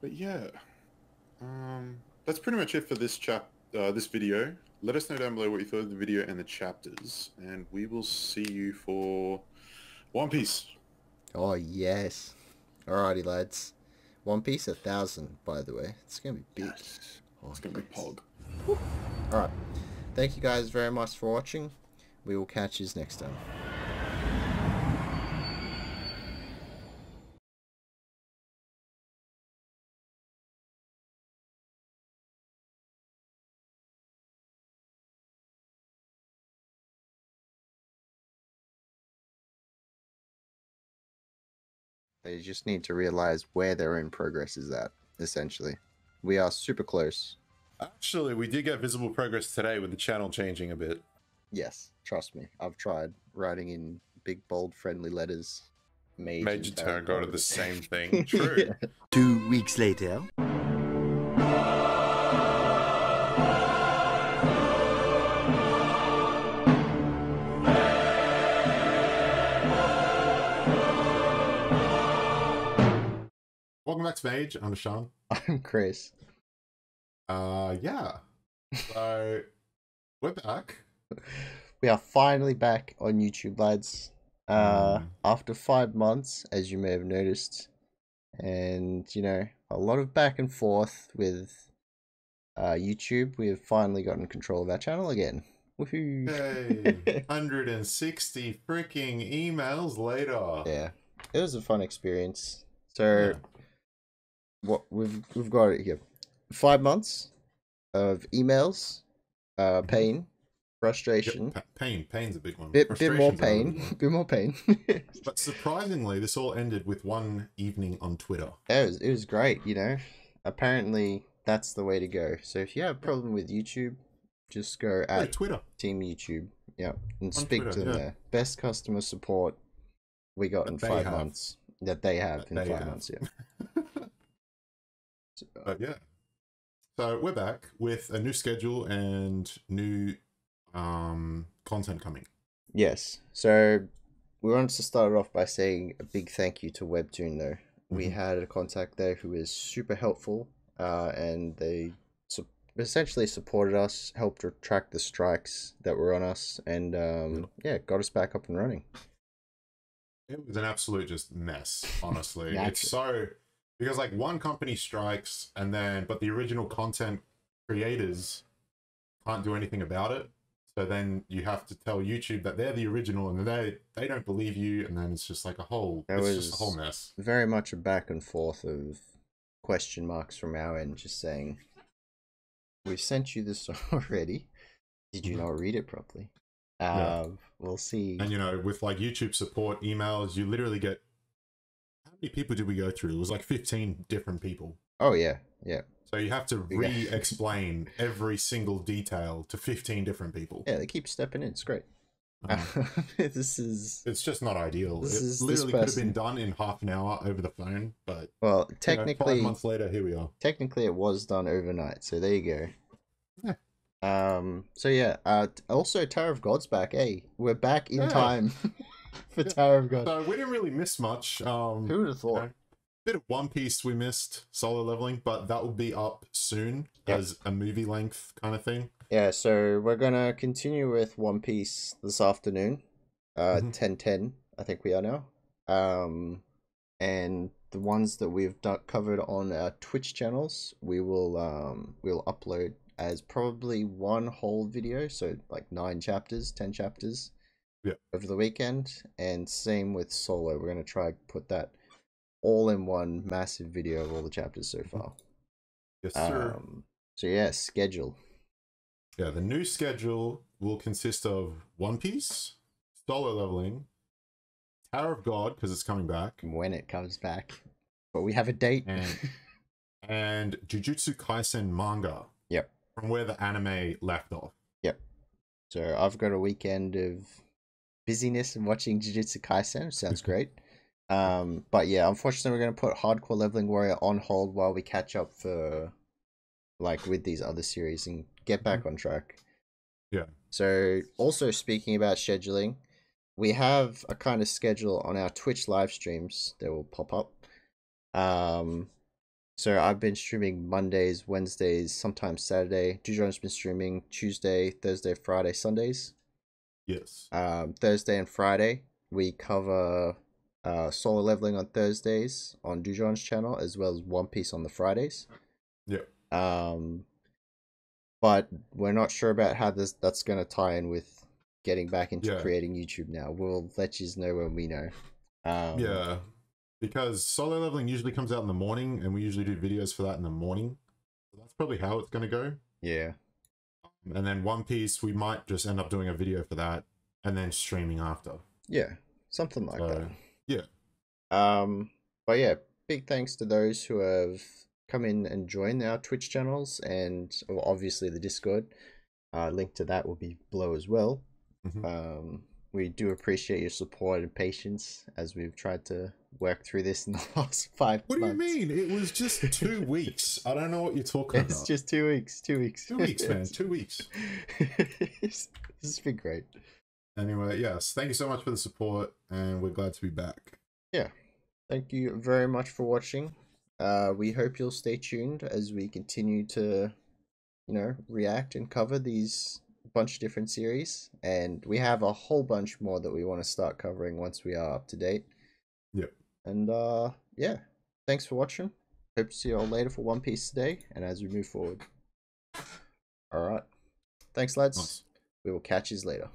but yeah, um, that's pretty much it for this chap, uh, this video. Let us know down below what you thought of the video and the chapters, and we will see you for One Piece. Oh yes. Alrighty, lads. One Piece a thousand, by the way. It's gonna be big. Yes. Oh, It's gonna be yes. Pog. Alright. Thank you guys very much for watching. We will catch you next time. They just need to realize where their own progress is at, essentially. We are super close. Actually, we did get visible progress today with the channel changing a bit. Yes, trust me. I've tried writing in big, bold, friendly letters. Mage Major and Tarot Tarot the same thing. True. Yeah. Two weeks later. Welcome back to Mage. I'm Sean. I'm Chris. Uh, yeah. So we're back. We are finally back on YouTube, lads. Uh, Mm. after five months, as you may have noticed, and you know a lot of back and forth with uh, YouTube. We have finally gotten control of our channel again. Woohoo! Hey, 160 freaking emails later. Yeah, it was a fun experience. So, Yeah. What we've we've got it here: five months of emails, uh, pain, Yep, frustration, pa- pain. Pain's a big one. bit bit more pain, bit more pain. But surprisingly, this all ended with one evening on Twitter. it was it was great, you know. Apparently, that's the way to go. So if you have a problem with YouTube, just go at Twitter. Team YouTube, yeah, and On speak Twitter, to them yeah. there. Best customer support we got That in five have. months. That they have That in they five have. months, yeah. But yeah. So we're back with a new schedule and new um content coming. Yes. So we wanted to start off by saying a big thank you to Webtoon though. We Mhm. had a contact there who is super helpful, uh, and they su- essentially supported us, helped retract the strikes that were on us, and um, yeah, got us back up and running. It was an absolute just mess, honestly. It's so because like one company strikes and then but the original content creators can't do anything about it. So then you have to tell YouTube that they're the original and they they don't believe you and then it's just like a whole That it's was- just a whole mess. Very much a back and forth of question marks from our end, just saying, "We sent you this already. Did you Mhm. not read it properly?" Yeah. Um, we'll see. And you know, with like YouTube support emails, you literally get many people did we go through? It was like 15 different people. Oh yeah, yeah, So you have to re-explain every single detail to 15 different people. yeah. They keep stepping in. It's great. Um, this is it's just not ideal. This it is this literally could have been done in half an hour over the phone, but well, you know, technically, five months later, here we are. technically it was done overnight. So there you go. Yeah. Um. So yeah. Uh. Also, Tower of God's back. Hey, we're back in Yeah. time for Tower of God. So we didn't really miss much. Um, Who would have thought? know, bit of One Piece we missed solo leveling, but that will be up soon Yep. as a movie length kind of thing. Yeah, so we're gonna continue with One Piece this afternoon. Uh Mhm. ten ten, I think we are now. Um and the ones that we've do- covered on our Twitch channels, we will um we'll upload as probably one whole video, so like nine chapters, ten chapters. Yeah. Over the weekend, and same with solo. We're gonna try put that all in one massive video of all the chapters so far. Yes, sir. Um, so yeah, schedule. Yeah, the new schedule will consist of One Piece, solo leveling, Tower of God because it's coming back, when it comes back. But we have a date. And- and Jujutsu Kaisen manga. Yep. From where the anime left off. Yep. So I've got a weekend of busyness and watching Jujutsu Kaisen. Sounds great. Um, but yeah, unfortunately, we're going to put Hardcore Leveling Warrior on hold while we catch up for like with these other series and get back on track. Yeah. So also speaking about scheduling, we have a kind of schedule on our Twitch live streams that will pop up. Um, So I've been streaming Mondays, Wednesdays, sometimes Saturday. Dusan's been streaming Tuesday, Thursday, Friday, Sundays. Yes. Um, Thursday and Friday we cover uh, solo leveling on Thursdays on Dusan's channel, as well as One Piece on the Fridays. Yeah. Um, but we're not sure about how this that's going to tie in with getting back into Yeah. creating YouTube now. We'll let you know when we know. Um, yeah. Because solo leveling usually comes out in the morning, and we usually do videos for that in the morning. So that's probably how it's going to go. Yeah. And then One Piece, we might just end up doing a video for that and then streaming after. Yeah. Something like So, that. yeah. Um, but yeah, big thanks to those who have come in and joined our Twitch channels and obviously the Discord. Uh, link to that will be below as well. Mhm. Um, we do appreciate your support and patience as we've tried to work through this in the last five What do you mean? It was just two weeks. I don't know what you're talking It's about. just two weeks. Two weeks. two weeks, man. Two weeks. this has been great. Anyway, yes. Thank you so much for the support, and we're glad to be back. Yeah. Thank you very much for watching. Uh, we hope you'll stay tuned as we continue to, you know, react and cover these bunch of different series. And we have a whole bunch more that we want to start covering once we are up to date. Yep. And uh, yeah, thanks for watching. Hope to see you all later for One Piece today and as we move forward. All right. Thanks, lads. Nice. We will catch you later.